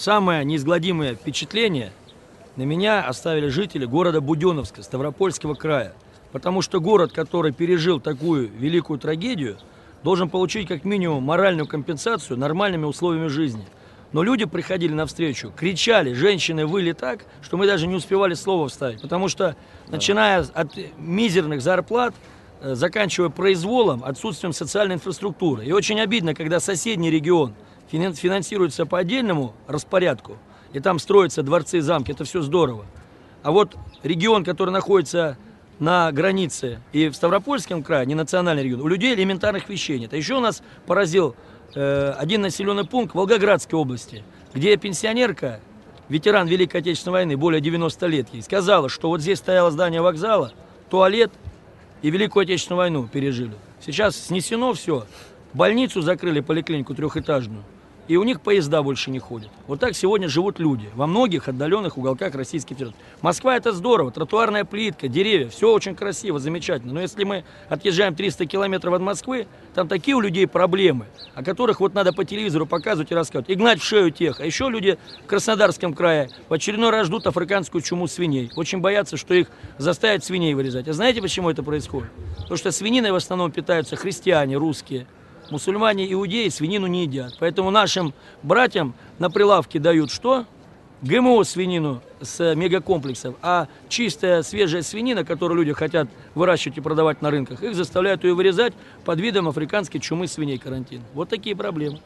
Самое неизгладимое впечатление на меня оставили жители города Буденновска, Ставропольского края. Потому что город, который пережил такую великую трагедию, должен получить как минимум моральную компенсацию нормальными условиями жизни. Но люди приходили навстречу, кричали, женщины выли так, что мы даже не успевали слова вставить. Потому что, начиная от мизерных зарплат, э, заканчивая произволом, отсутствием социальной инфраструктуры. И очень обидно, когда соседний регион финансируется по отдельному распорядку, и там строятся дворцы, замки, это все здорово. А вот регион, который находится на границе и в Ставропольском крае, не национальный регион, у людей элементарных вещей нет. А еще у нас поразил э, один населенный пункт Волгоградской области, где пенсионерка, ветеран Великой Отечественной войны, более 90 лет ей, сказала, что вот здесь стояло здание вокзала, туалет и Великую Отечественную войну пережили. Сейчас снесено все. Больницу закрыли, поликлинику трехэтажную. И у них поезда больше не ходят. Вот так сегодня живут люди во многих отдаленных уголках Российской Федерации. Москва это здорово, тротуарная плитка, деревья, все очень красиво, замечательно. Но если мы отъезжаем 300 километров от Москвы, там такие у людей проблемы, о которых вот надо по телевизору показывать и рассказывать. И гнать в шею тех. А еще люди в Краснодарском крае в очередной раз ждут африканскую чуму свиней. Очень боятся, что их заставят свиней вырезать. А знаете, почему это происходит? Потому что свининой в основном питаются христиане, русские. Мусульмане, иудеи свинину не едят. Поэтому нашим братьям на прилавке дают что? ГМО свинину с мегакомплексов, а чистая свежая свинина, которую люди хотят выращивать и продавать на рынках, их заставляют ее вырезать под видом африканской чумы свиней карантин. Вот такие проблемы.